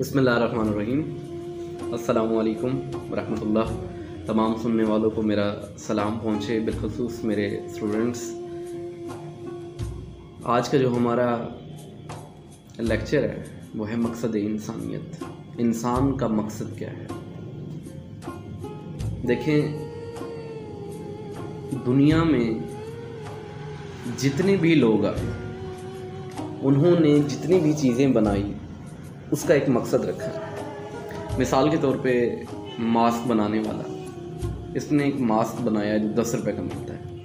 बसमीम अल्लाम वरहमतुल्लाह। तमाम सुनने वालों को मेरा सलाम पहुँचे बिलखसूस मेरे स्टूडेंट्स आज का जो हमारा लेक्चर है, वो है मकसद इंसानियत। इंसान का मकसद क्या है? देखें, दुनिया में जितने भी लोग आए, उन्होंने जितनी भी चीज़ें बनाई उसका एक मकसद रखा। है मिसाल के तौर पे मास्क बनाने वाला। इसने एक मास्क बनाया जो दस रुपये का मिलता है।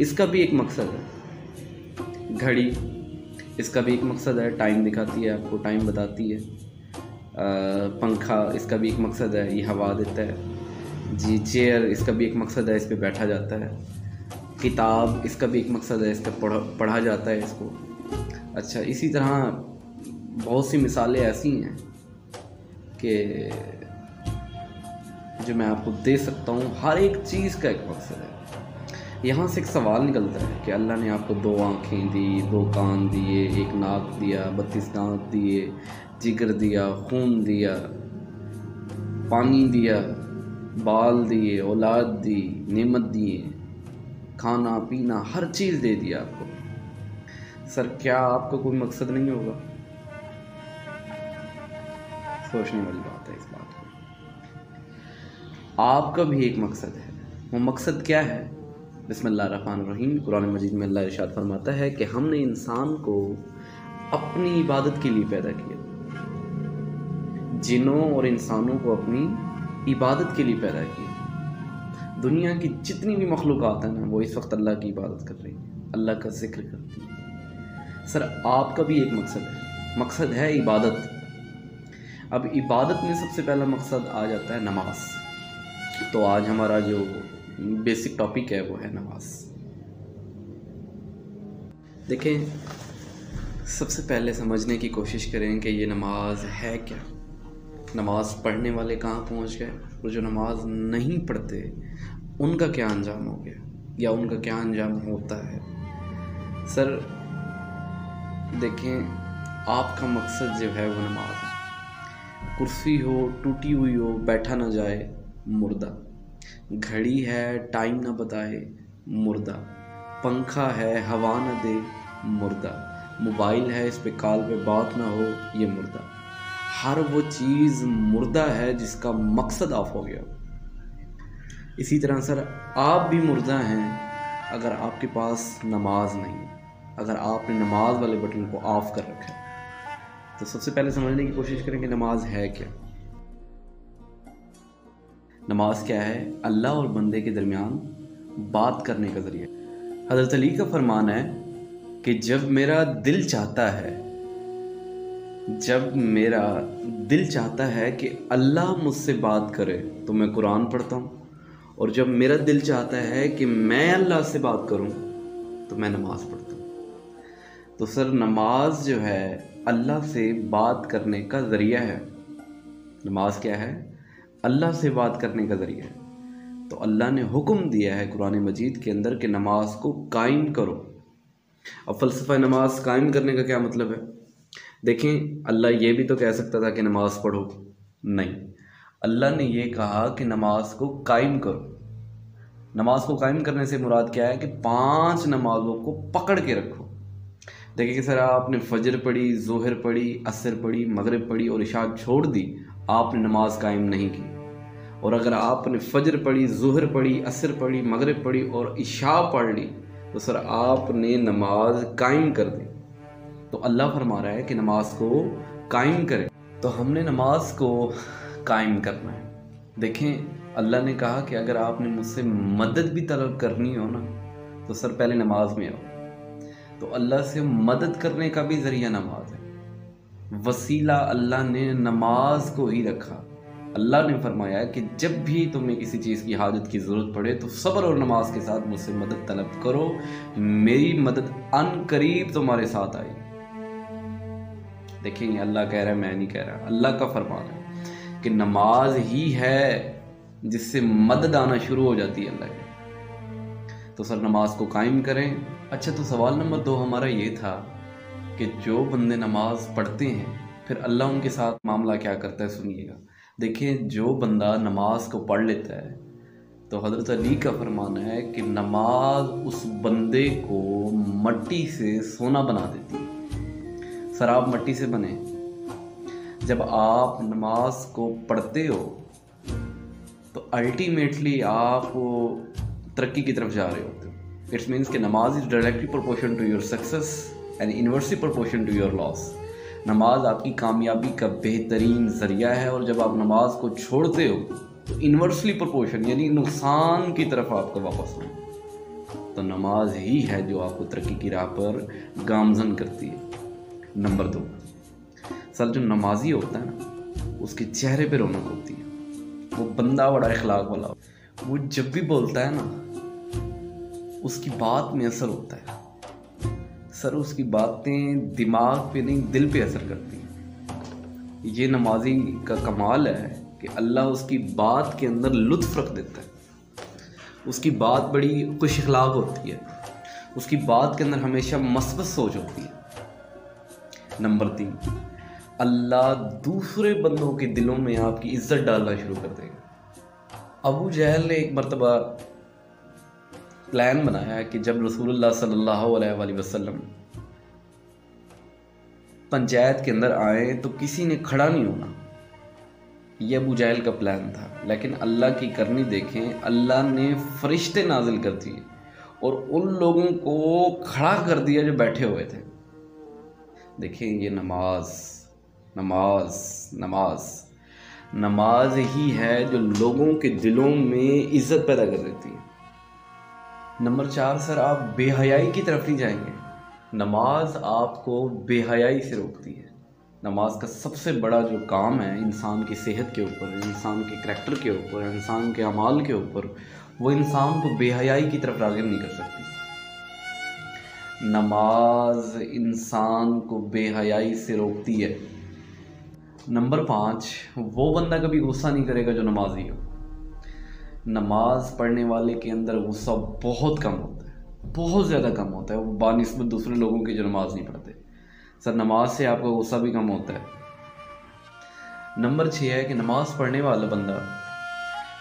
इसका भी एक मकसद है। घड़ी। इसका भी एक मकसद है। टाइम दिखाती है, आपको टाइम बताती है। पंखा। इसका भी एक मकसद है। ये हवा देता है। जी, चेयर। इसका भी एक मकसद है। इस पर बैठा जाता है। किताब। इसका भी एक मकसद है। इस पढ़ा पढ़ा जाता है इसको। अच्छा इसी तरह बहुत सी मिसालें ऐसी हैं कि जो मैं आपको दे सकता हूँ, हर एक चीज़ का एक मकसद है। यहाँ से एक सवाल निकलता है कि अल्लाह ने आपको दो आँखें दी, दो कान दिए, एक नाक दिया, बत्तीस दांत दिए, जिगर दिया, खून दिया, पानी दिया, बाल दिए, औलाद दी, नेमत दिए, खाना, पीना, हर चीज़ दे दिया आपको। सर, क्या आपका कोई मकसद नहीं होगा? सोचने वाली बात है इस बात को। आपका भी एक मकसद है। वो मकसद क्या है? रहीम। कुरान मजीद में अल्लाह इरशाद फरमाता है कि हमने इंसान को अपनी इबादत के लिए पैदा किया। जिनों और इंसानों को अपनी इबादत के लिए पैदा किया। दुनिया की जितनी भी मखलूक़ात हैं ना वो इस वक्त अल्लाह की इबादत कर रही है। अल्लाह का ज़िक्र करती है। सर, आपका भी एक मकसद है। मकसद है इबादत। अब इबादत में सबसे पहला मकसद आ जाता है नमाज़। तो आज हमारा जो बेसिक टॉपिक है वो है नमाज़। देखें, सबसे पहले समझने की कोशिश करें कि ये नमाज़ है क्या? नमाज़ पढ़ने वाले कहाँ पहुँच गए? और जो नमाज़ नहीं पढ़ते, उनका क्या अंजाम हो गया? या उनका क्या अंजाम होता है? सर, देखें, आपका मकसद जो है वो नमाज़। है कुर्सी हो, टूटी हुई हो, बैठा ना जाए मुर्दा। घड़ी है, टाइम ना बताए मुर्दा। पंखा है, हवा ना दे मुर्दा। मोबाइल है, इस पे कॉल पे बात ना हो, ये मुर्दा। हर वो चीज़ मुर्दा है, जिसका मकसद ऑफ़ हो गया। इसी तरह सर, आप भी मुर्दा हैं, अगर आपके पास नमाज़ नहीं अगर आपने नमाज़ वाले बटन को ऑफ़ कर रखा है। तो सबसे पहले समझने की कोशिश करें कि नमाज़ है क्या। नमाज़ क्या है? अल्लाह और बंदे के दरमियान बात करने का ज़रिया। हज़रत अली का फरमान है कि जब मेरा दिल चाहता है, जब मेरा दिल चाहता है कि अल्लाह मुझसे बात करे तो मैं कुरान पढ़ता हूँ। और जब मेरा दिल चाहता है कि मैं अल्लाह से बात करूँ तो मैं नमाज़ पढ़ता हूँ। तो सर, नमाज़ जो है अल्लाह से बात करने का ज़रिया है। नमाज़ क्या है? अल्लाह से बात करने का ज़रिया है। तो अल्लाह ने हुक्म दिया है कुरान मजीद के अंदर कि नमाज़ को कायम करो। अब फ़लसफ़ा नमाज़ कायम करने का क्या मतलब है? देखें, अल्लाह ये भी तो कह सकता था कि नमाज़ पढ़ो। नहीं। अल्लाह ने ये कहा कि नमाज़ को कायम करो। नमाज़ को कायम करने से मुराद क्या है कि पाँच नमाजों को पकड़ के रखो। देखिए कि सर, आपने फजर पढ़ी, जोहर पढ़ी, असर पढ़ी, मगरब पढ़ी और इशा छोड़ दी, आपने नमाज़ कायम नहीं की। और अगर आपने फजर पढ़ी, जोहर पढ़ी, असर पढ़ी, मगरब पढ़ी और इशा पढ़ ली तो सर, आपने नमाज़ कायम कर दी। तो अल्लाह फरमा रहा है कि नमाज़ को कायम करें। तो हमने नमाज़ को कायम करना है। देखें, अल्लाह ने कहा कि अगर आपने मुझसे मदद भी तलब करनी हो ना तो सर, पहले नमाज़ में आओ। तो अल्लाह से मदद करने का भी ज़रिया नमाज़ है। वसीला अल्लाह ने नमाज़ को ही रखा। अल्लाह ने फरमाया कि जब भी तुम्हें किसी चीज़ की हाजत की ज़रूरत पड़े तो सब्र और नमाज़ के साथ मुझसे मदद तलब करो। मेरी मदद अन करीब तुम्हारे साथ आई। देखिए अल्लाह कह रहा है, मैं नहीं कह रहा। अल्लाह का फरमान है कि नमाज़ ही है जिससे मदद आना शुरू हो जाती है अल्लाह की। तो सर, नमाज़ को कायम करें। अच्छा तो सवाल नंबर दो हमारा ये था कि जो बंदे नमाज़ पढ़ते हैं, फिर अल्लाह उनके साथ मामला क्या करता है सुनिएगा। देखिए, जो बंदा नमाज़ को पढ़ लेता है तो हज़रत अली का फरमान है कि नमाज़ उस बंदे को मट्टी से सोना बना देती है। शराब मट्टी से बने। जब आप नमाज़ को पढ़ते हो तो अल्टीमेटली आप तरक्की की तरफ़ जा रहे हो। इट्स मीन्स कि नमाज़ is directly proportion to your success and inversely proportion to your loss नमाज़ आपकी कामयाबी का बेहतरीन ज़रिया है और जब आप नमाज़ को छोड़ते हो तो इन्वर्सली प्रोपोर्शन यानी नुकसान की तरफ़ आपको वापस हो तो नमाज़ ही है जो आपको तरक्की की राह पर गामजन करती है। नंबर दो सर जो नमाजी होता है ना, उसके चेहरे पे रौनक होती है। वो बंदा बड़ा इखलाक वाला वो जब भी बोलता है ना उसकी बात में असर होता है। सर, उसकी बातें दिमाग पे नहीं, दिल पे असर करती हैं। ये नमाजी का कमाल है कि अल्लाह उसकी बात के अंदर लुत्फ रख देता है। उसकी बात बड़ी खुश अखलाक होती है। उसकी बात के अंदर हमेशा मस्बत सोच होती है। नंबर तीन, अल्लाह दूसरे बंदों के दिलों में आपकी इज़्ज़त डालना शुरू कर देगा। अबू जहल ने एक मरतबा प्लान बनाया कि जब रसूलुल्लाह सल्लल्लाहु अलैहि वसल्लम पंचायत के अंदर आए तो किसी ने खड़ा नहीं होना। यह अबू जहल का प्लान था, लेकिन अल्लाह की करनी देखें, अल्लाह ने फरिश्ते नाजिल कर दिए और उन लोगों को खड़ा कर दिया जो बैठे हुए थे। देखें, ये नमाज़ नमाज़ नमाज़ नमाज़ ही है जो लोगों के दिलों में इज़्ज़त पैदा कर देती है। नंबर चार, सर, आप बेहयाई की तरफ़ नहीं जाएँगे। नमाज़ आपको बेहयाई से रोकती है। नमाज़ का सबसे बड़ा जो काम है इंसान की सेहत के ऊपर, इंसान के करैक्टर के ऊपर, इंसान के अमाल के ऊपर, वो इंसान को बेहयाई की तरफ़ रागब नहीं कर सकती। नमाज़ इंसान को बेहयाई से रोकती है। नंबर पाँच, वो बंदा कभी गुस्सा नहीं करेगा जो नमाजी हो। नमाज़ पढ़ने वाले के अंदर गुस्सा बहुत कम होता है, बहुत ज़्यादा कम होता है। वो बानस्बत दूसरे लोगों की जो नमाज़ नहीं पढ़ते। सर, नमाज़ से आपका गुस्सा भी कम होता है। नंबर छः है कि नमाज़ पढ़ने वाला बंदा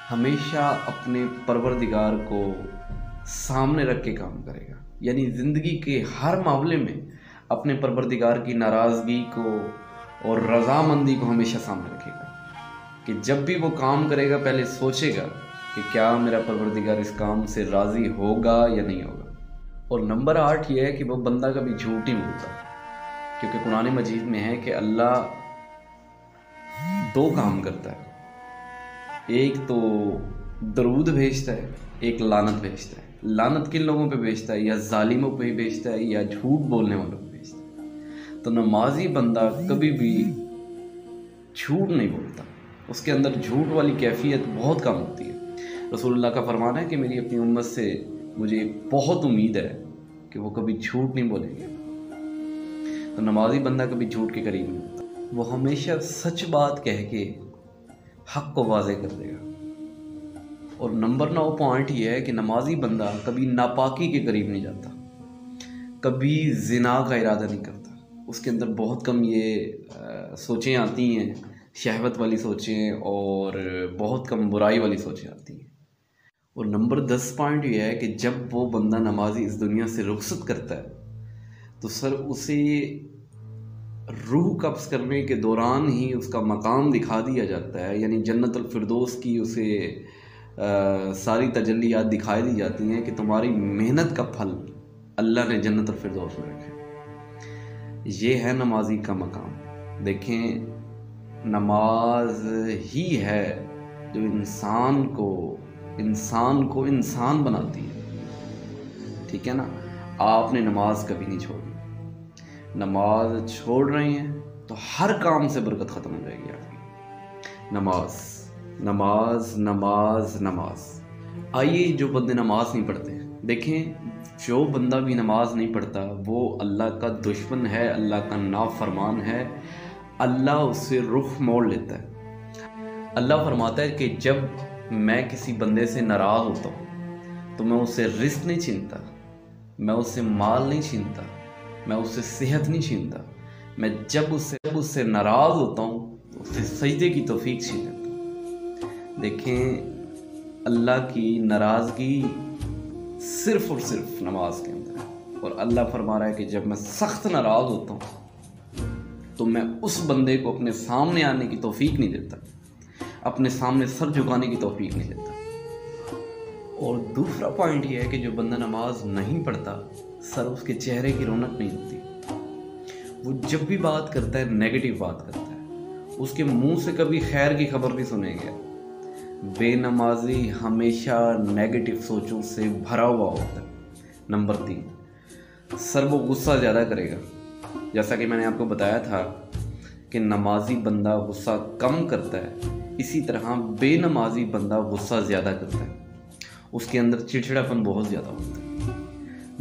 हमेशा अपने परवरदिगार को सामने रख के काम करेगा। यानी ज़िंदगी के हर मामले में अपने परवरदिगार की नाराज़गी को और रजामंदी को हमेशा सामने रखेगा। कि जब भी वो काम करेगा, पहले सोचेगा कि क्या मेरा परवरदिगार इस काम से राज़ी होगा या नहीं होगा? और नंबर आठ ये है कि वो बंदा कभी झूठ ही बोलता। क्योंकि कुरान मजीद में है कि अल्लाह दो काम करता है। एक तो दरूद भेजता है, एक लानत भेजता है। लानत किन लोगों पे भेजता है? या जालिमों पे भेजता है, या झूठ बोलने वालों पे भेजता है। तो नमाजी बंदा कभी भी झूठ नहीं बोलता। उसके अंदर झूठ वाली कैफियत बहुत कम होती है। रसूलुल्लाह का फरमान है कि मेरी अपनी उम्मत से मुझे बहुत उम्मीद है कि वो कभी झूठ नहीं बोलेंगे। तो नमाजी बंदा कभी झूठ के करीब नहीं होता। वो हमेशा सच बात कह के हक को वाजे कर देगा। और नंबर नौ पॉइंट ये है कि नमाजी बंदा कभी नापाकी के करीब नहीं जाता। कभी जिना का इरादा नहीं करता। उसके अंदर बहुत कम ये सोचें आती हैं, शहवत वाली सोचें और बहुत कम बुराई वाली सोचें आती हैं। और नंबर दस पॉइंट ये है कि जब वो बंदा नमाजी इस दुनिया से रुखसत करता है तो सर उसे रूह कब्ज करने के दौरान ही उसका मकाम दिखा दिया जाता है। यानी जन्नत जन्नतफरदोस की उसे आ, सारी तजलियात दिखाई दी जाती हैं कि तुम्हारी मेहनत का फल अल्लाह ने जन्नतफरदोस में रखा ये है नमाजी का मकाम। देखें नमाज़ ही है जो इंसान को इंसान को इंसान बनाती है। ठीक है ना? आपने नमाज़ कभी नहीं छोड़ी। नमाज़ छोड़ रहे हैं तो हर काम से बरकत ख़त्म हो जाएगी आपकी। नमाज़ नमाज़ नमाज़ नमाज़। आइए जो बंदे नमाज़ नहीं पढ़ते देखें, जो बंदा भी नमाज़ नहीं पढ़ता, वो अल्लाह का दुश्मन है, अल्लाह का नाफरमान है, अल्लाह उससे रुख मोड़ लेता है। अल्लाह फरमाता है कि जब मैं किसी बंदे से नाराज़ होता हूँ तो मैं उससे रिस्क नहीं छीनता, मैं उससे माल नहीं छीनता, मैं उससे सेहत नहीं छीनता। मैं जब उससे जब उससे नाराज़ होता हूँ तो उसे सजदे की तोफीक छीन लेता देखें, अल्लाह की नाराज़गी सिर्फ़ और सिर्फ़ नमाज़ के अंदर और अल्लाह फरमा रहा है कि जब मैं सख्त नाराज़ होता हूँ तो मैं उस बंदे को अपने सामने आने की तोफीक नहीं देता। अपने सामने सर झुकाने की तोफीक नहीं देता। और दूसरा पॉइंट ये है कि जो बंदा नमाज़ नहीं पढ़ता, सर उसके चेहरे की रौनक नहीं होती वो जब भी बात करता है नेगेटिव बात करता है। उसके मुँह से कभी खैर की खबर नहीं सुनेंगे। बेनमाजी हमेशा नेगेटिव सोचों से भरा हुआ होता है। नंबर तीन, सर वो गुस्सा ज़्यादा करेगा। जैसा कि मैंने आपको बताया था कि नमाजी बंदा गुस्सा कम करता है इसी तरह बेनमाजी बंदा गुस्सा ज़्यादा करता है। उसके अंदर चिड़चिड़ापन बहुत ज़्यादा होता है।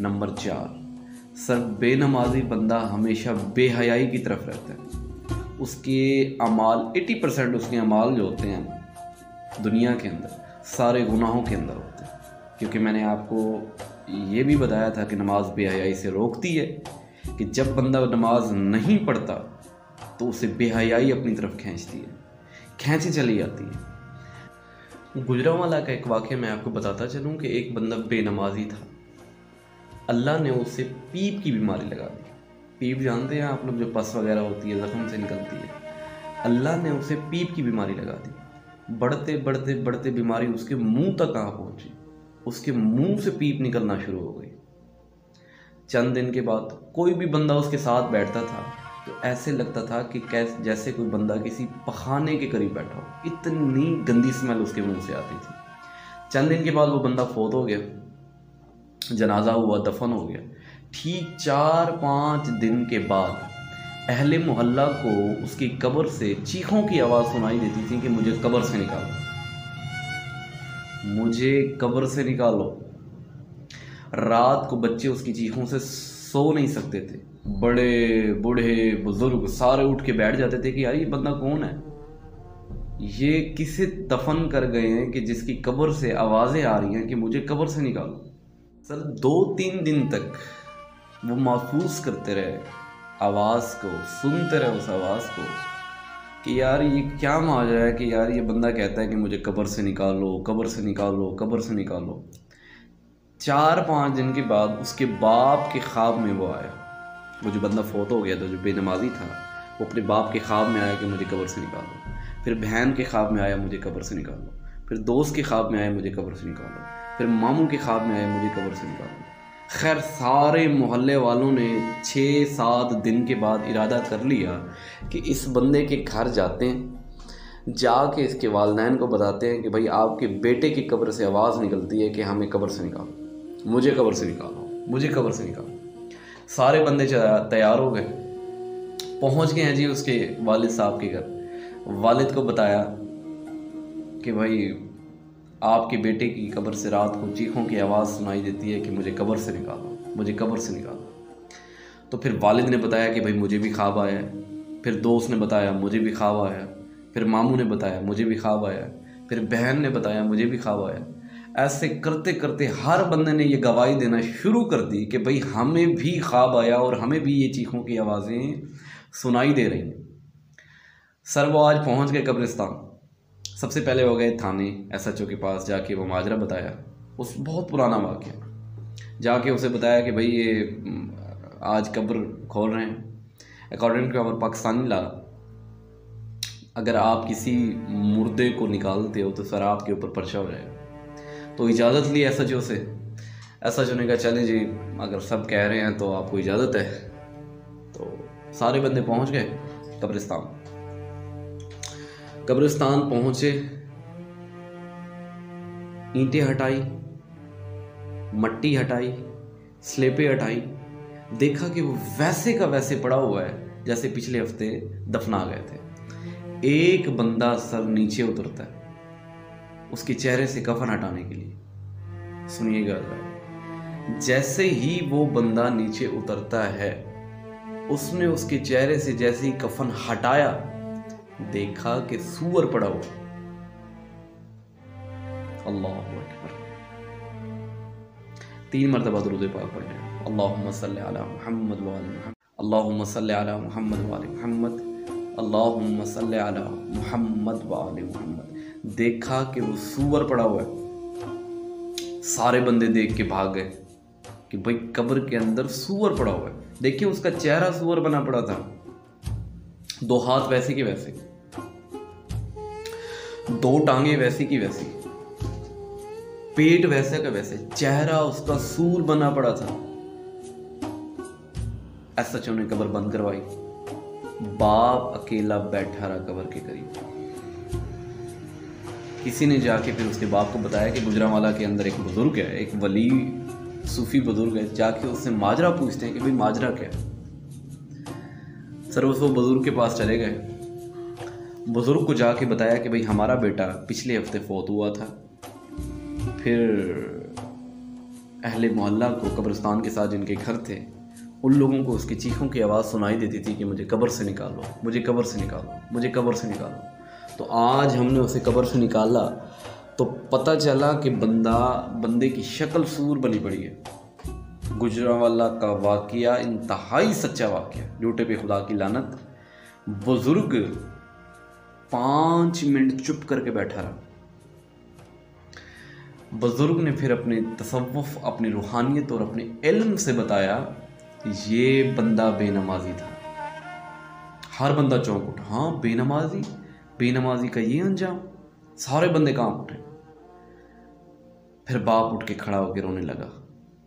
नंबर चार, सर, बेनमाजी बंदा हमेशा बेहयाई की तरफ़ रहता है। उसके अमाल 80 परसेंट उसके अमाल जो होते हैं, दुनिया के अंदर, सारे गुनाहों के अंदर होते हैं। क्योंकि मैंने आपको ये भी बताया था कि नमाज़ बेहयाई से रोकती है कि जब बंदा नमाज़ नहीं पढ़ता तो उसे बेहयाई अपनी तरफ़ खींचती है। खींची चली जाती है। गुजरावाला का एक वाक्य मैं आपको बताता चलूँ कि एक बंदा बेनमाजी था। अल्लाह ने उसे पीप की बीमारी लगा दी। पीप जानते हैं आप लोग, जो पस वगैरह होती है, ज़ख्म से निकलती है। अल्लाह ने उसे पीप की बीमारी लगा दी। बढ़ते बढ़ते बढ़ते बीमारी उसके मुँह तक कहाँ पहुँची? उसके मुँह से पीप निकलना शुरू हो गई। चंद दिन के बाद कोई भी बंदा उसके साथ बैठता था तो ऐसे लगता था कि कैसे, जैसे कोई बंदा किसी पखाने के करीब बैठा हो। इतनी गंदी स्मेल उसके मुँह से आती थी। चंद दिन के बाद वो बंदा फोत हो गया। जनाजा हुआ, दफन हो गया। ठीक चार पाँच दिन के बाद अहले मोहल्ला को उसकी कब्र से चीखों की आवाज़ सुनाई देती थी कि मुझे कब्र से निकालो। मुझे कब्र से निकालो। रात को बच्चे उसकी चीखों से सो नहीं सकते थे। बड़े, बूढ़े बुज़ुर्ग सारे उठ के बैठ जाते थे कि यार ये बंदा कौन है? ये किसे दफन कर गए हैं कि जिसकी कब्र से आवाज़ें आ रही हैं कि मुझे कब्र से निकालो? सर दो तीन दिन तक वो महसूस करते रहे आवाज़ को, सुनते रहे उस आवाज़ को कि यार ये क्या माजरा है कि यार ये बंदा कहता है कि मुझे कब्र से निकालो, कब्र से निकालो, कब्र से निकालो। चार पाँच दिन के बाद उसके बाप के ख्वाब में वो आया। वो जो बंदा फोत हो गया था, जो बेनमाजी था, वो अपने बाप के ख्वाब में आया कि मुझे कब्र से निकालो। फिर बहन के ख्वाब में आया, मुझे कब्र से निकालो। फिर दोस्त के ख्वाब में आया, मुझे कब्र से निकालो। फिर मामू के ख्वाब में आया, मुझे कब्र से निकालो। खैर, सारे मोहल्ले वालों ने छः सात दिन के बाद इरादा कर लिया कि इस बंदे के घर जाते हैं, जाके इसके वालदेन को बताते हैं कि भाई, आपके बेटे की कब्र से आवाज़ निकलती है कि हमें कब्र से निकालो। मुझे कब्र से निकालो। मुझे कब्र से निकालो। सारे बंदे तैयार हो गए। पहुँच गए हैं जी उसके वालिद साहब के घर। वालिद को बताया कि भाई, आपके बेटे की कब्र से रात को चीखों की आवाज़ सुनाई देती है कि मुझे कब्र से निकालो, मुझे कब्र से निकालो। तो फिर वालिद ने बताया कि भाई, मुझे भी ख्वाब आया फिर दोस्त ने बताया, मुझे भी ख्वाब आया फिर मामू ने बताया, मुझे भी ख्वाब आया फिर बहन ने बताया, मुझे भी ख्वाब आया ऐसे करते करते हर बंदे ने ये गवाही देना शुरू कर दी कि भाई हमें भी ख्वाब आया और हमें भी ये चीखों की आवाज़ें सुनाई दे रही हैं। सर, वो आज पहुँच गए कब्रिस्तान। सबसे पहले हो गए थाने एस एच ओ के पास, जाके वो माजरा बताया। उस बहुत पुराना वाक्य। जाके उसे बताया कि भाई ये आज कब्र खोल रहे हैं। According to our Pakistani law अगर आप किसी मुर्दे को निकालते हो तो सर आपके ऊपर पर्चा हो जाएगा। तो इजाज़त ली एस एच ओ से। एस एच ओ ने कहा, चले जी, अगर सब कह रहे हैं तो आपको इजाज़त है। तो सारे बंदे पहुँच गए कब्रिस्तान। कब्रिस्तान पहुँचे, ईंटें हटाई, मट्टी हटाई, स्लेपे हटाई। देखा कि वो वैसे का वैसे पड़ा हुआ है, जैसे पिछले हफ़्ते दफना गए थे। एक बंदा सर नीचे उतरता है। उसके चेहरे से कफन हटाने के लिए। सुनिएगा जैसे ही वो बंदा नीचे उतरता है, उसने उसके चेहरे से जैसे ही कफन हटाया, देखा कि सुअर पड़ा हुआ अल्लाह तीन मरतबा दरूद पाक पढ़े अल्लाह मोहम्मद अल्लाहुम्म सल्लि अला मोहम्मद वाले मोहम्मद। अल्लाहुम्म सल्लि अला मोहम्मद वाले मोहम्मद। देखा कि वो सूवर पड़ा हुआ है। सारे बंदे देख के भाग गए कि भाई कब्र के अंदर सूअर पड़ा हुआ है। देखिए, उसका चेहरा सूअर बना पड़ा था। दो हाथ वैसे के वैसे, दो टांगे वैसी की वैसी, पेट वैसे का वैसे, चेहरा उसका सूर बना पड़ा था। ऐसा ने कबर बंद करवाई। बाप अकेला बैठा रहा कबर के करीब। किसी ने जाके फिर उसके बाप को बताया कि गुजरावाला के अंदर एक बुज़ुर्ग है, एक वली सूफी बुज़ुर्ग है, जाके उससे माजरा पूछते हैं कि भाई माजरा क्या है? सर उस वो बुज़ुर्ग के पास चले गए। बुज़ुर्ग को जाके बताया कि भाई हमारा बेटा पिछले हफ़्ते फौत हुआ था। फिर अहले मोहल्ला को कब्रिस्तान के साथ जिनके घर थे, उन लोगों को उसकी चीखों की आवाज़ सुनाई देती थी कि मुझे कब्र से निकालो, मुझे कब्र से निकालो, मुझे कब्र से निकालो। तो आज हमने उसे कब्र से निकाला तो पता चला कि बंदा, बंदे की शक्ल सूर बनी पड़ी है। गुजरावाला का वाक़ इंतहाई सच्चा वाक़ झूठे पे खुदा की लानत। बुज़ुर्ग पाँच मिनट चुप करके बैठा रहा। बुज़ुर्ग ने फिर अपने तसव्वुफ़, अपनी रूहानियत और अपने इल्म से बताया ये बंदा बेनमाजी था। हर बंदा चौंक उठा हाँ बेनमाजी? बेनमाजी का ये अंजाम, सारे बंदे काम उठे फिर बाप उठ के खड़ा होकर रोने लगा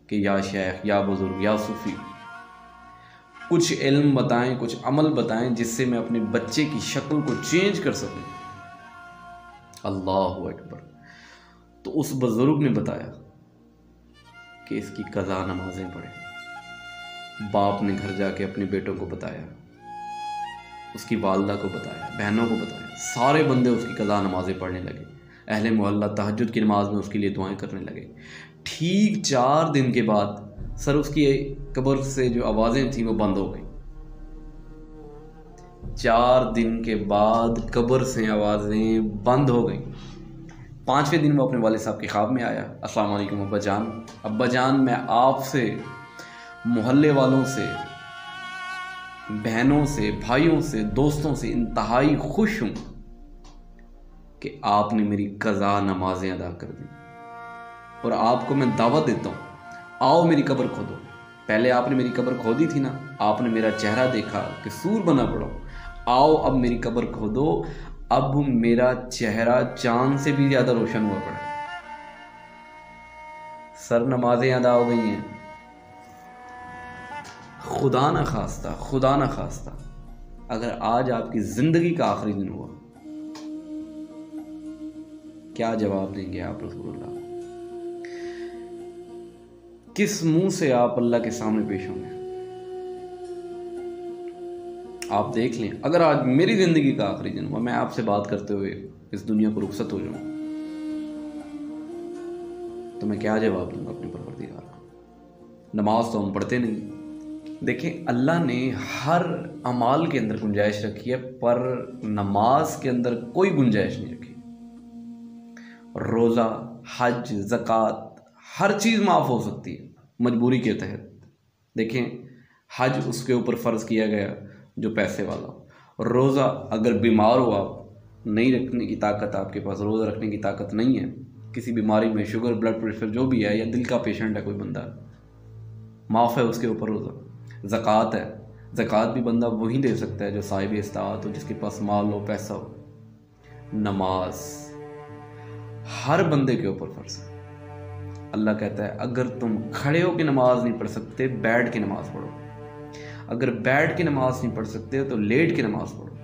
कि या शेख, या बुज़ुर्ग, या सूफी। कुछ इल्म बताएँ, कुछ अमल बताएँ, जिससे मैं अपने बच्चे की शक्ल को चेंज कर सकूँ। अल्लाह अकबर। तो उस बुज़ुर्ग ने बताया कि इसकी कज़ा नमाजें पढ़े। बाप ने घर जाके अपने बेटों को बताया उसकी वालदा को बताया, बहनों को बताया। सारे बंदे उसकी कज़ा नमाज़ें पढ़ने लगे। अहल मोहल्ला तहजद की नमाज़ में उसके लिए दुआएँ करने लगे। ठीक चार दिन के बाद सर उसकी कब्र से जो आवाज़ें थी वो बंद हो गई। चार दिन के बाद कब्र से आवाज़ें बंद हो गई। पाँचवें दिन वो अपने वाले साहब के ख्वाब में आया। अस्सलाम अब्बा जान अब्बा जान मैं आपसे, मोहल्ले वालों से बहनों से, भाइयों से, दोस्तों से इंतहाई खुश हूँ कि आपने मेरी कज़ा नमाजें अदा कर दी। और आपको मैं दावत देता हूँ, आओ मेरी कब्र खोदो। पहले आपने मेरी कब्र खोदी थी ना, आपने मेरा चेहरा देखा कि सूर बना पड़ो आओ अब मेरी कब्र खोदो, अब मेरा चेहरा चाँद से भी ज़्यादा रोशन हुआ पड़ा सर नमाजें अदा हो गई हैं। खुदा न खास्ता, खुदा न खास्ता। अगर आज आपकी ज़िंदगी का आखिरी दिन हुआ, क्या जवाब देंगे आप रसूलुल्लाह? किस मुँह से आप अल्लाह के सामने पेश होंगे? आप देख लें, अगर आज मेरी ज़िंदगी का आखिरी दिन हुआ, मैं आपसे बात करते हुए इस दुनिया को रुखसत हो जाऊँ तो मैं क्या जवाब दूँगा अपने परवरदिगार को? नमाज़ तो हम पढ़ते नहीं। देखें अल्लाह ने हर अमाल के अंदर गुंजाइश रखी है, पर नमाज़ के अंदर कोई गुंजाइश नहीं रखी। रोज़ा, हज, ज़क़़त, हर चीज़ माफ़ हो सकती है, मजबूरी के तहत। देखें, हज उसके ऊपर फ़र्ज़ किया गया, जो पैसे वाला। रोज़ा अगर बीमार हो आप, नहीं रखने की ताकत आपके पास, रोज़ा रखने की ताकत नहीं है, किसी बीमारी में शुगर, ब्लड प्रेशर, जो भी है, या दिल का पेशेंट है कोई बंदा, माफ़ है उसके ऊपर रोज़ा। ज़क़़त है। ज़क़़त भी बंदा वही दे सकता है जो साहिब इस्तात हो, जिसके पास माल हो, पैसा हो। नमाज़। हर बंदे के ऊपर फ़र्ज़ है। अल्लाह कहता है, अगर तुम खड़े हो के नमाज़ नहीं पढ़ सकते, बैठ के नमाज़ पढ़ो। अगर बैठ के नमाज़ नहीं पढ़ सकते तो लेट के नमाज़ पढ़ो।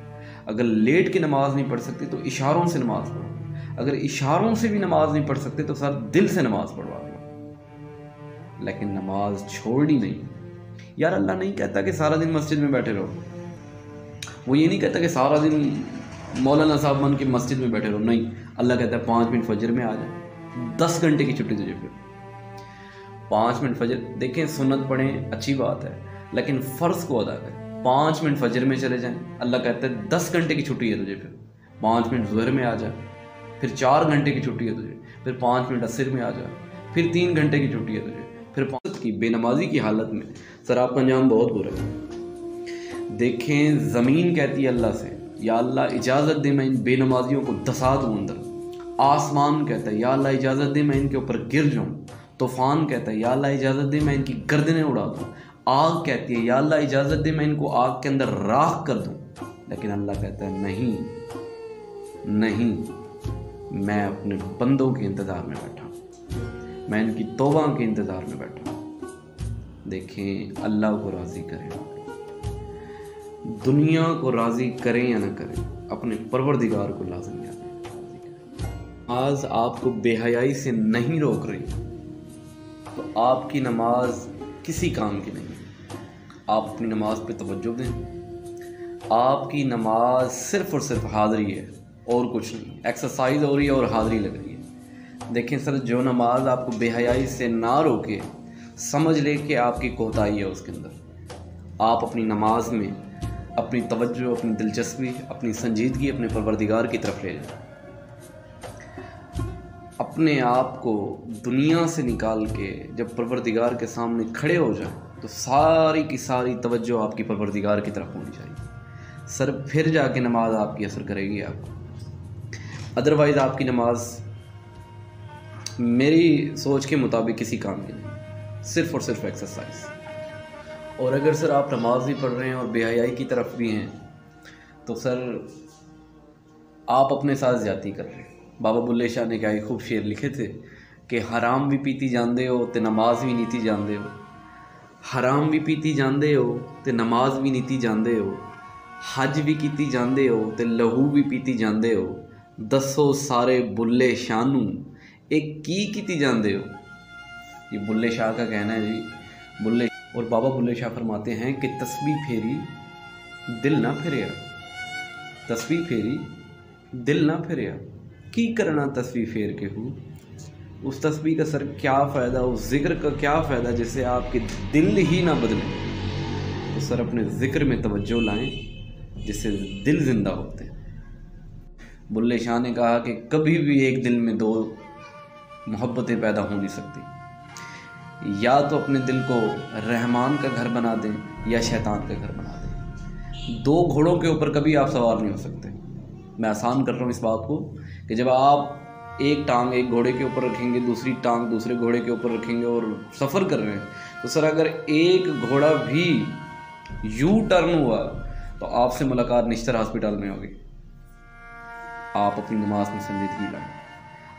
अगर लेट के नमाज़ नहीं पढ़ सकते तो इशारों से नमाज़ पढ़ो। अगर इशारों से भी नमाज़ नहीं पढ़ सकते तो सर दिल से नमाज़ पढ़वा लो लेकिन नमाज़ छोड़नी नहीं यार अल्लाह नहीं कहता कि सारा दिन मस्जिद में बैठे रहो। वो ये नहीं कहता कि सारा दिन मौलाना साहब मन की मस्जिद में बैठे रहो। नहीं, अल्लाह कहता है, पाँच मिनट फजर में आ जाए दस घंटे की छुट्टी तुझे फिर। पाँच मिनट फजर, देखें, सुन्नत पढ़ें, अच्छी बात है, लेकिन फ़र्ज़ को अदा करें। पाँच मिनट फजर में चले जाएँ, अल्लाह कहता है, दस घंटे की छुट्टी है तुझे फिर। पाँच मिनट जहर में आ जा। फिर चार घंटे की छुट्टी है तुझे। फिर पाँच मिनट असर में आ जा। फिर तीन घंटे की छुट्टी है तुझे। फिर पाँच की बेनमाजी की हालत में सर, आपका अंजाम बहुत बुरा है। देखें, ज़मीन कहती है अल्लाह से, या अल्लाह इजाज़त दे, मैं इन बेनमाजियों को दसा दूँ अंदर। आसमान कहता है, या अल्लाह इजाज़त दे, मैं इनके ऊपर गिर जाऊँ। तूफ़ान कहता है, या अल्लाह इजाज़त दे, मैं इनकी गर्दनें उड़ा दूँ। आग कहती है, या अल्लाह इजाज़त दे, मैं इनको आग के अंदर राख कर दूँ। लेकिन अल्लाह कहता है, नहीं नहीं, मैं अपने बंदों के इंतज़ार में बैठा मैं इनकी तोबा के इंतज़ार में बैठा देखें, अल्लाह को राज़ी करें। दुनिया को राज़ी करें या ना करें, अपने परवरदिगार को लाजम याद आज आपको बेहयाई से नहीं रोक रही तो आपकी नमाज़ किसी काम की नहीं आप अपनी नमाज़ पे तवज्जो दें। आपकी नमाज़ सिर्फ़ और सिर्फ़ हाज़री है, और कुछ नहीं। एक्सरसाइज हो रही है और हाज़री लग रही है। देखें सर, जो नमाज़ आपको बेहयाई से ना रोके समझ ले कि आपकी कोताही है उसके अंदर। आप अपनी नमाज़ में अपनी तवज्जो, अपनी दिलचस्पी, अपनी संजीदगी अपने परवरदिगार की तरफ़ ले जाए। अपने आप को दुनिया से निकाल के जब परवरदिगार के सामने खड़े हो जाए तो सारी की सारी तवज्जो आपकी परवरदिगार की तरफ़ होनी चाहिए। सर, फिर जाके नमाज़ आपकी असर करेगी आपको। अदरवाइज़ आपकी नमाज़ मेरी सोच के मुताबिक किसी काम की नहीं। सिर्फ़ और सिर्फ़ एक्सरसाइज और अगर सर आप नमाज़ भी पढ़ रहे हैं और बेहयाई की तरफ़ भी हैं तो सर आप अपने साथ ज़्यादा कर रहे हैं। बाबा बुल्ले शाह ने क्या खूब शेर लिखे थे कि हराम भी पीती जानते हो तो नमाज़ भी नीति जानते हो। हराम भी पीती जानते हो तो नमाज़ भी नीति जानते हो। हज भी की जानते हो तो लहू भी पीती जानते हो। दसो सारे बुल्ले शानू एक की जानते हो? ये बुल्ले शाह का कहना है जी। बुल्ले और बाबा बुल्ले शाह फरमाते हैं कि तस्वीर फेरी, दिल ना फिर तस्वीर फेरी, दिल ना फिर की करना तस्वीर फेर के हूँ? उस तस्वीर का सर क्या फ़ायदा, उस ज़िक्र का क्या फ़ायदा जिससे आपके दिल ही ना बदले? तो सर अपने ज़िक्र में तवज्जो लाएँ, जिससे दिल ज़िंदा होते हैं। बुल्ले शाह ने कहा कि कभी भी एक दिल में दो मोहब्बतें पैदा हो नहीं सकती। या तो अपने दिल को रहमान का घर बना दें या शैतान का घर बना दें। दो घोड़ों के ऊपर कभी आप सवार नहीं हो सकते। मैं आसान कर रहा हूँ इस बात को कि जब आप एक टांग एक घोड़े के ऊपर रखेंगे, दूसरी टांग दूसरे घोड़े के ऊपर रखेंगे और सफ़र कर रहे हैं तो सर अगर एक घोड़ा भी यू टर्न हुआ तो आपसे मुलाकात निश्तर हॉस्पिटल में होगी। आप अपनी नमाज़ में संजीदगी लाएँ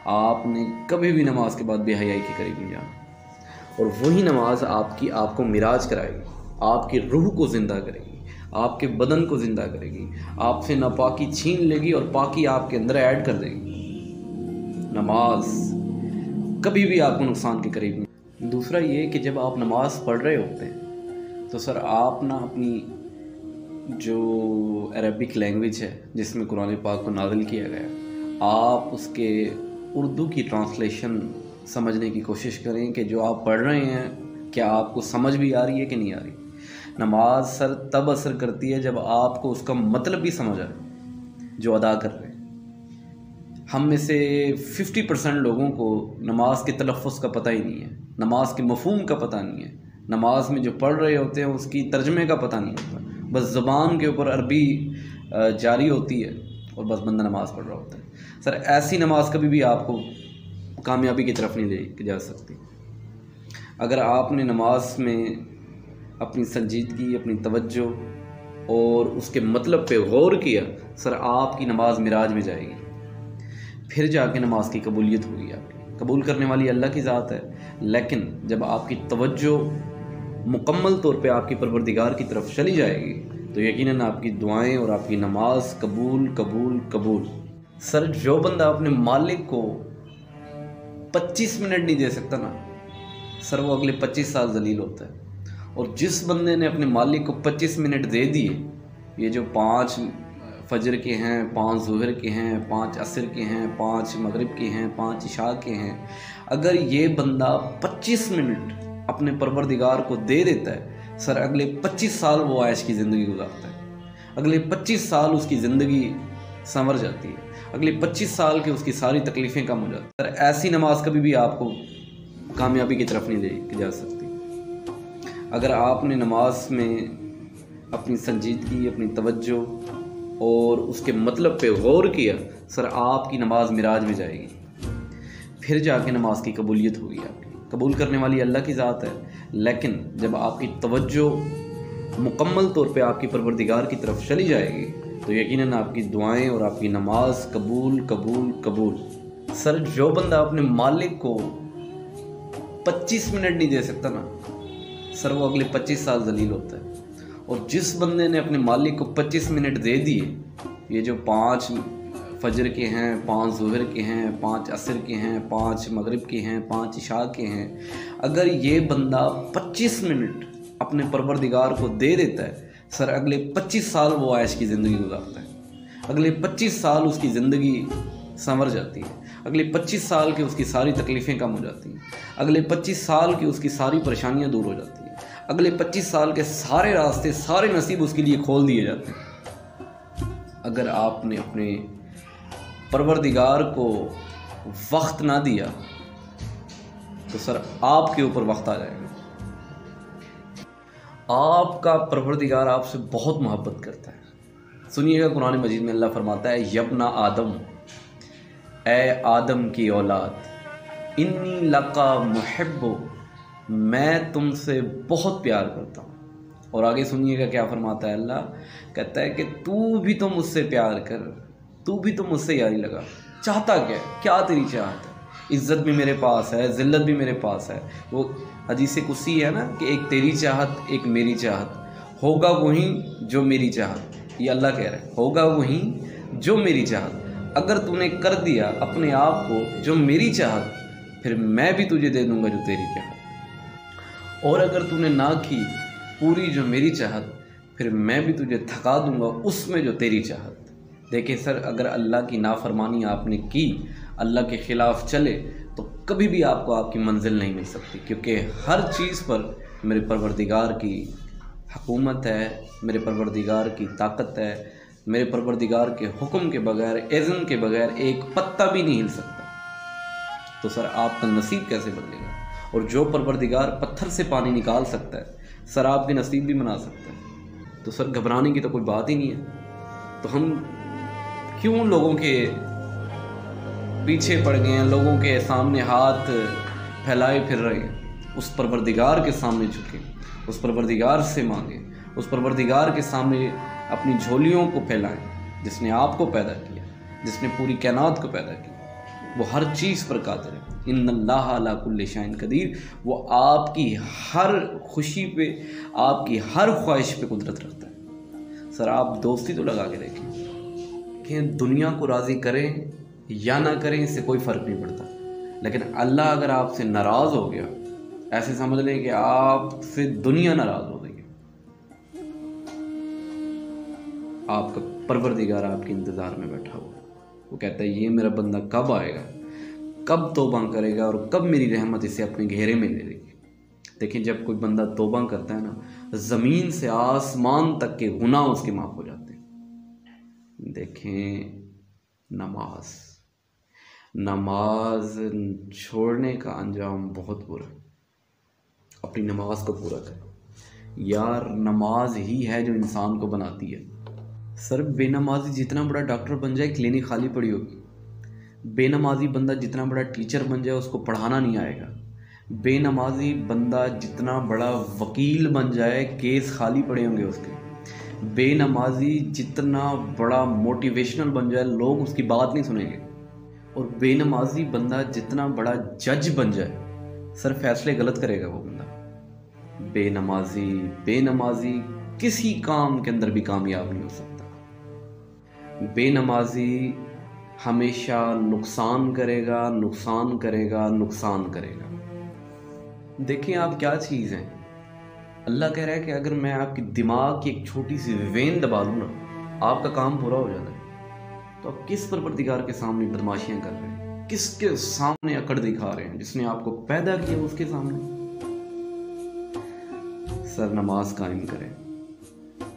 आपने कभी भी नमाज़ के बाद बेहयाई के करीब नहीं जाना। और वही नमाज़ आपकी, आपको मिराज कराएगी। आपकी रूह को ज़िंदा करेगी, आपके बदन को ज़िंदा करेगी। आपसे नापाकी छीन लेगी और पाकी आपके अंदर ऐड कर देगी। नमाज़ कभी भी आपको नुकसान के करीब नहीं। दूसरा ये कि जब आप नमाज़ पढ़ रहे होते हैं तो सर आप ना अपनी जो अरबिक लैंग्वेज है, जिसमें कुरान पाक को नाजिल किया गया, आप उसके उर्दू की ट्रांसलेशन समझने की कोशिश करें कि जो आप पढ़ रहे हैं, क्या आपको समझ भी आ रही है कि नहीं आ रही? नमाज़ सर तब असर करती है जब आपको उसका मतलब भी समझ आए जो अदा कर रहे हैं। हम में से 50 परसेंट लोगों को नमाज़ के तलफ़ का पता ही नहीं है, नमाज़ के मफहम का पता नहीं है, नमाज़ में जो पढ़ रहे होते हैं उसकी तर्जमे का पता नहीं होता। बस ज़बान के ऊपर अरबी जारी होती है और बस बंदा नमाज़ पढ़ रहा होता है। सर, ऐसी नमाज़ कभी भी आपको कामयाबी की तरफ़ नहीं ले जा सकती। अगर आपने नमाज़ में अपनी संजीदगी, अपनी तवज्जो और उसके मतलब पे गौर किया, सर आपकी नमाज़ मिराज में जाएगी। फिर जाके नमाज़ की कबूलियत होगी आपकी। कबूल करने वाली अल्लाह की ज़ात है। लेकिन जब आपकी तवज्जो मुकम्मल तौर पे आपकी परवरदिगार की तरफ़ चली जाएगी तो यकीनन आपकी दुआएँ और आपकी नमाज़ कबूल कबूल कबूल। सर, जो बंदा अपने मालिक को 25 मिनट नहीं दे सकता ना। सर, वो अगले 25 साल जलील होता है। और जिस बंदे ने अपने मालिक को 25 मिनट दे दिए, ये जो पाँच फजर के हैं, पाँच जहर के हैं, पाँच असर के हैं, पाँच मगरब के हैं, पाँच इशा के हैं, अगर ये बंदा 25 मिनट अपने परवरदिगार को दे देता है, सर, अगले 25 साल वो आयश की ज़िंदगी गुजारता है। अगले 25 साल उसकी ज़िंदगी संवर जाती है। अगले 25 साल के उसकी सारी तकलीफ़ें कम हो जाती सर, ऐसी नमाज़ कभी भी आपको कामयाबी की तरफ़ नहीं ले जा सकती। अगर आपने नमाज़ में अपनी संजीदगी, अपनी तवज्जो और उसके मतलब पे गौर किया, सर, आपकी नमाज़ मिराज में जाएगी। फिर जाके नमाज़ की कबूलियत होगी आपकी। कबूल करने वाली अल्लाह की ज़ात है। लेकिन जब आपकी तवज्जो मुकम्मल तौर पे आपकी परवरदिगार की तरफ़ चली जाएगी तो यकीनन आपकी दुआएँ और आपकी नमाज़ कबूल कबूल कबूल। सर, जो बंदा अपने मालिक को 25 मिनट नहीं दे सकता ना, सर, वो अगले 25 साल जलील होता है। और जिस बंदे ने अपने मालिक को 25 मिनट दे दिए, ये जो पाँच फजर के हैं, पाँच जहर के हैं, पाँच असर के हैं, पाँच मगरिब के हैं, पाँच इशा के हैं, अगर ये बंदा 25 मिनट अपने परवरदिगार को दे देता है सर, अगले 25 साल वो ऐश की ज़िंदगी गुजारता है। अगले 25 साल उसकी ज़िंदगी संवर जाती है। अगले 25 साल के उसकी सारी तकलीफ़ें कम हो जाती हैं। अगले 25 साल की उसकी सारी परेशानियाँ दूर हो जाती हैं। अगले 25 साल के सारे रास्ते, सारे नसीब उसके लिए खोल दिए जाते हैं। अगर आपने अपने परवरदिगार को वक्त ना दिया तो सर, आपके ऊपर वक्त आ जाएगा। आपका परवरदिगार आपसे बहुत मोहब्बत करता है। सुनिएगा कुरान मजीद में अल्लाह फरमाता है, यबना आदम, ए आदम की औलाद, इन्नी लका मुहब्बो, मैं तुमसे बहुत प्यार करता हूँ। और आगे सुनिएगा क्या फरमाता है अल्लाह, कहता है कि तू भी तो मुझसे प्यार कर, तू भी तो मुझसे यारी लगा। चाहता क्या क्या तेरी चाहत है? इज़्ज़त भी मेरे पास है, ज़िल्लत भी मेरे पास है। वो हदीस कुसी है ना कि एक तेरी चाहत, एक मेरी चाहत। होगा वही जो मेरी चाहत। ये अल्लाह कह रहा है, होगा वही जो मेरी चाहत। अगर तूने कर दिया अपने आप को जो मेरी चाहत, फिर मैं भी तुझे दे दूँगा जो तेरी चाहत। और अगर तूने ना की पूरी जो मेरी चाहत, फिर मैं भी तुझे थका दूँगा उसमें जो तेरी चाहत। देखिए सर, अगर अल्लाह की नाफरमानी आपने की, अल्लाह के ख़िलाफ़ चले तो कभी भी आपको आपकी मंजिल नहीं मिल सकती, क्योंकि हर चीज़ पर मेरे परवरदिगार की हकूमत है, मेरे परवरदिगार की ताकत है, मेरे परवरदिगार के हुक्म के बगैर, इज़न के बगैर एक पत्ता भी नहीं हिल सकता। तो सर, आपका नसीब कैसे बदलेगा? और जो परवरदिगार पत्थर से पानी निकाल सकता है, सर, आपके नसीब भी बना सकता है। तो सर, घबराने की तो कोई बात ही नहीं है। तो हम क्यों लोगों के पीछे पड़ गए हैं, लोगों के सामने हाथ फैलाए फिर रहे हैं। उस परवरदिगार के सामने झुके, उस परवरदिगार से मांगे, उस परवरदिगार के सामने अपनी झोलियों को फैलाएँ, जिसने आपको पैदा किया, जिसने पूरी कैनात को पैदा किया। वो हर चीज़ पर कादर है। इन अल्लाकुल्ल शाइन कदीर। वो आपकी हर खुशी पे, आपकी हर ख्वाहिश पे कुदरत रखता है। सर, आप दोस्ती तो लगा के देखें। कि दुनिया को राज़ी करें या ना करें, इससे कोई फ़र्क नहीं पड़ता। लेकिन अल्लाह अगर आपसे नाराज़ हो गया, ऐसे समझ लें कि आपसे दुनिया नाराज़ हो गई आपका परवरदिगार आपके इंतज़ार में बैठा हुआ वो कहता है, ये मेरा बंदा कब आएगा? कब तोबा करेगा और कब मेरी रहमत इसे अपने घेरे में ले लेगी? देखिए, जब कोई बंदा तोबा करता है ना, ज़मीन से आसमान तक के गुनाह उसके माफ़ हो जाते हैं। देखें, नमाज़। नमाज़ छोड़ने का अंजाम बहुत बुरा अपनी नमाज़ को पूरा करें। यार, नमाज़ ही है जो इंसान को बनाती है। सर, बेनमाजी जितना बड़ा डॉक्टर बन जाए, क्लिनिक खाली पड़ी होगी। बेनमाजी बंदा जितना बड़ा टीचर बन जाए, उसको पढ़ाना नहीं आएगा। बेनमाजी बंदा जितना बड़ा वकील बन जाए, केस खाली पड़े होंगे उसके। बेनमाजी जितना बड़ा मोटिवेशनल बन जाए, लोग उसकी बात नहीं सुनेंगे। और बेनमाजी बंदा जितना बड़ा जज बन जाए, सर फैसले गलत करेगा वो बंदा। बेनमाजी बेनमाजी किसी काम के अंदर भी कामयाब नहीं हो सकता। बेनमाजी हमेशा नुकसान करेगा नुकसान करेगा नुकसान करेगा। देखिए आप क्या चीज़ हैं। अल्लाह कह रहा है कि अगर मैं आपकी दिमाग की एक छोटी सी वेन दबा दूँ ना, आपका काम पूरा हो जाता है। तो आप किस पर प्रतिकार के सामने बदमाशियाँ कर रहे हैं? किसके सामने अकड़ दिखा रहे हैं जिसने आपको पैदा किया उसके सामने? सर, नमाज़ कायम करें।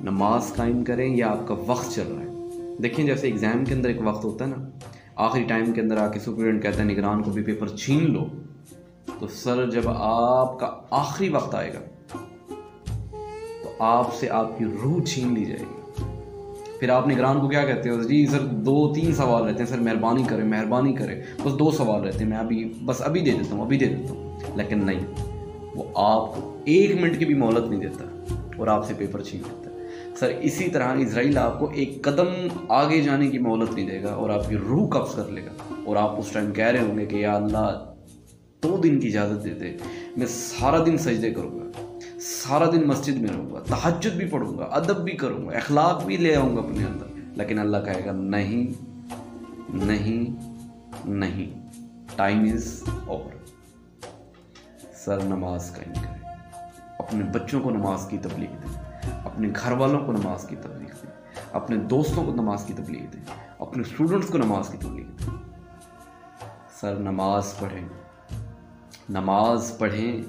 नमाज़ कायम करें या आपका वक्त चल रहा है। देखिए जैसे एग्ज़ाम के अंदर एक वक्त होता है ना, आखिरी टाइम के अंदर आके सुप्रीडेंट कहता है, निगरान को भी पेपर छीन लो। तो सर, जब आपका आखिरी वक्त आएगा तो आपसे आपकी रूह छीन ली जाएगी। फिर आप निगरान को क्या कहते हो? जी, सर, दो, तीन सवाल रहते हैं, सर, मेहरबानी करें मेहरबानी करें। बस दो सवाल रहते हैं, मैं अभी, बस अभी दे देता हूँ, अभी दे देता हूँ। लेकिन नहीं, वो आपको एक मिनट की भी मोहलत नहीं देता और आपसे पेपर छीन लेता सर, इसी तरह इसराइल आपको एक कदम आगे जाने की मोहलत नहीं देगा और आपकी रूह कब्ज कर लेगा। और आप उस टाइम कह रहे होंगे कि या अल्लाह, दो दिन की इजाज़त दे दे, मैं सारा दिन सजदे करूँगा। सारा दिन मस्जिद में रहूँगा तहजद भी पढ़ूँगा, अदब भी करूँगा, अखलाक भी ले आऊँगा अपने अंदर। लेकिन अल्लाह कहेगा, नहीं नहीं नहीं टाइम इज़ ओवर सर, नमाज़ कायम करें। अपने बच्चों को नमाज़ की तबलीग दें। अपने घर वालों को नमाज़ की तबलीग दें। अपने दोस्तों को नमाज़ की तबलीग दें। अपने स्टूडेंट्स को नमाज़ की तबलीग दें। सर, नमाज़ पढ़ें। नमाज़ पढ़ें,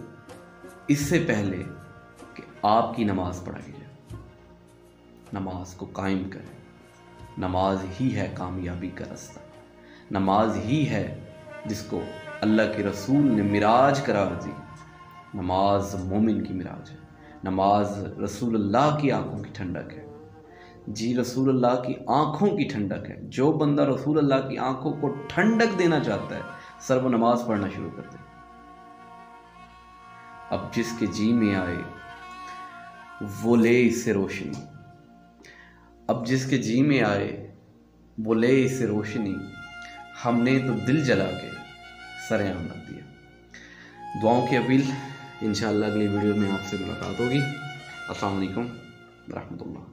इससे पहले आपकी नमाज़ पढ़ाई जाए। नमाज़ को कायम करें। नमाज़ ही है कामयाबी का रास्ता। नमाज़ ही है जिसको अल्लाह के रसूल ने मिराज करार दी। नमाज़ मोमिन की मिराज है। नमाज़ रसूल अल्लाह की आँखों की ठंडक है। जी रसूल अल्लाह की आँखों की ठंडक है। जो बंदा रसूल अल्लाह की आँखों को ठंडक देना चाहता है, सर वो नमाज़ पढ़ना शुरू कर दे। अब जिसके जी में आए वो ले इसे रोशनी। अब जिसके जी में आए, वो ले इसे रोशनी। हमने तो दिल जला के सरेआम रख दिया। दुआओं की अपील इन अगली वीडियो में आपसे मुलाकात होगी। अस्सलाम वालेकुम वरहमल